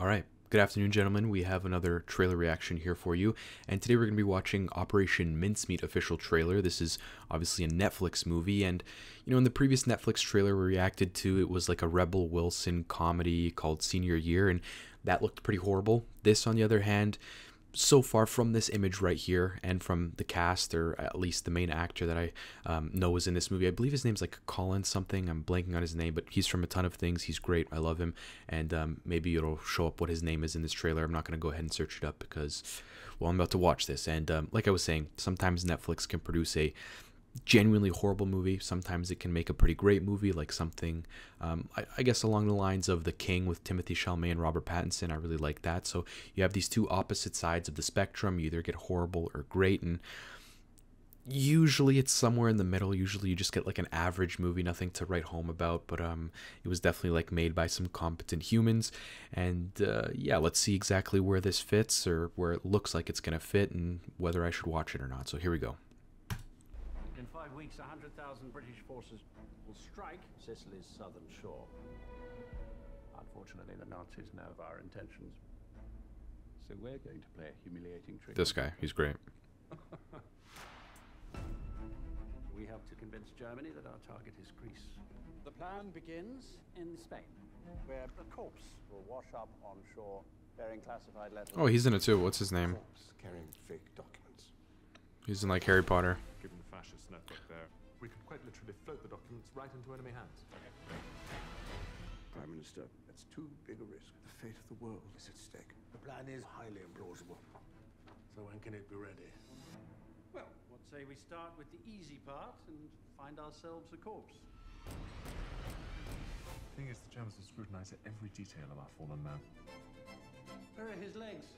All right. Good afternoon, gentlemen. We have another trailer reaction here for you. And today we're going to be watching Operation Mincemeat official trailer. This is obviously a Netflix movie. And, you know, in the previous Netflix trailer we reacted to, it was like a Rebel Wilson comedy called Senior Year. And that looked pretty horrible. This, on the other hand, so far from this image right here and from the cast or at least the main actor that I um, know is in this movie. I believe his name's like Colin something. I'm blanking on his name, but he's from a ton of things. He's great. I love him. And um, maybe it'll show up what his name is in this trailer. I'm not going to go ahead and search it up because, well, I'm about to watch this. And um, like I was saying, sometimes Netflix can produce a genuinely horrible movie. Sometimes it can make a pretty great movie, like something, um, I, I, guess, along the lines of The King with Timothée Chalamet and Robert Pattinson. I really like that. So you have these two opposite sides of the spectrum. You either get horrible or great, and usually it's somewhere in the middle. Usually you just get like an average movie, nothing to write home about. But um, it was definitely like made by some competent humans, and uh, yeah, let's see exactly where this fits or where it looks like it's gonna fit, and whether I should watch it or not. So here we go five weeks, 100,000 British forces will strike Sicily's southern shore. Unfortunately, the Nazis know of our intentions. So we're going to play a humiliating trick. This guy, he's great. we have to convince Germany that our target is Greece. The plan begins in Spain, where a corpse will wash up on shore bearing classified letters. Oh, he's in it too. What's his name? carrying fake documents. He's in like Harry Potter. Given network there, we could quite literally float the documents right into enemy hands. Prime Minister, that's too big a risk. The fate of the world is at stake. The plan is highly implausible. So when can it be ready? Well, what say we start with the easy part and find ourselves a corpse? The thing is, the Germans will scrutinize every detail of our fallen man. Where are his legs?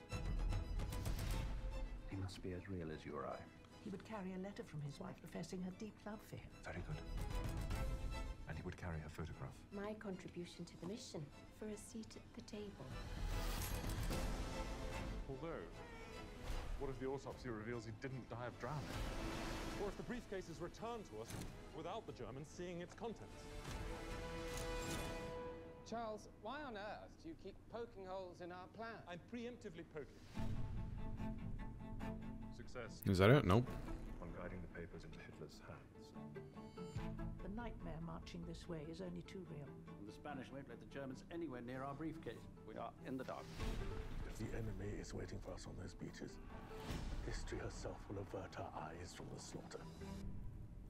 He must be as real as you or I. He would carry a letter from his wife professing her deep love for him. Very good. And he would carry her photograph. My contribution to the mission for a seat at the table. Although, what if the autopsy reveals he didn't die of drowning? Or if the briefcase is returned to us without the Germans seeing its contents? Charles, why on earth do you keep poking holes in our plan? I'm preemptively poking. Success. Is that it? Nope. On guiding the papers into Hitler's hands. The nightmare marching this way is only too real. The Spanish won't let the Germans anywhere near our briefcase. We are in the dark. If the enemy is waiting for us on those beaches, history herself will avert her eyes from the slaughter.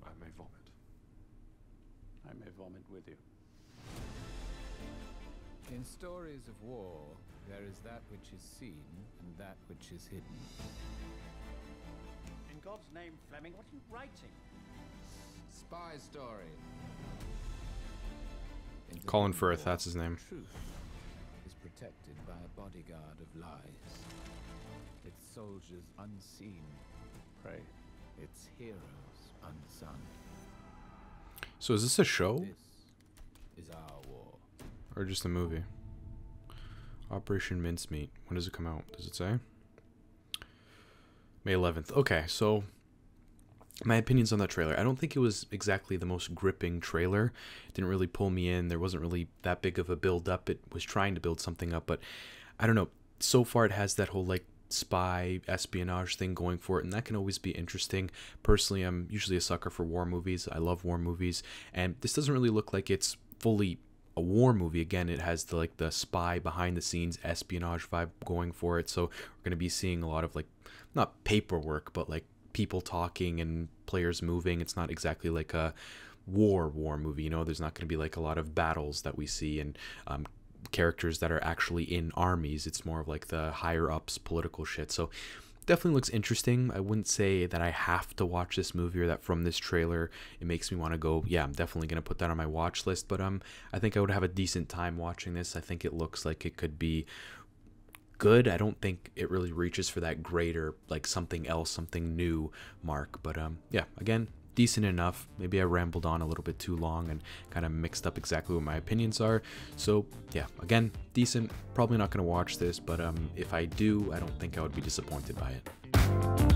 I may vomit. I may vomit with you. In stories of war, there is that which is seen and that which is hidden. In God's name, Fleming, what are you writing? Spy story. Colin Firth, that's his name. Truth is protected by a bodyguard of lies. Its soldiers unseen. Pray. Its heroes unsung. So is this a show? This is our war. Or just a movie? Operation Mincemeat. When does it come out? Does it say? May 11th. Okay, so my opinions on that trailer. I don't think it was exactly the most gripping trailer. It didn't really pull me in. There wasn't really that big of a build up. It was trying to build something up, but I don't know. So far, it has that whole like spy espionage thing going for it and that can always be interesting personally i'm usually a sucker for war movies i love war movies and this doesn't really look like it's fully a war movie again it has the like the spy behind the scenes espionage vibe going for it. So we're going to be seeing a lot of like not paperwork but like people talking and players moving. It's not exactly like a war war movie you know? There's not going to be like a lot of battles that we see and um, characters that are actually in armies. It's more of like the higher ups political shit. So definitely looks interesting. I wouldn't say that I have to watch this movie or that from this trailer it makes me want to go, yeah, I'm definitely going to put that on my watch list, but um I think I would have a decent time watching this. I think it looks like it could be good. I don't think it really reaches for that greater like something else, something new mark, but um yeah, again, decent enough. Maybe I rambled on a little bit too long and kind of mixed up exactly what my opinions are. So yeah, again, decent. Probably not going to watch this, but um, if I do, I don't think I would be disappointed by it.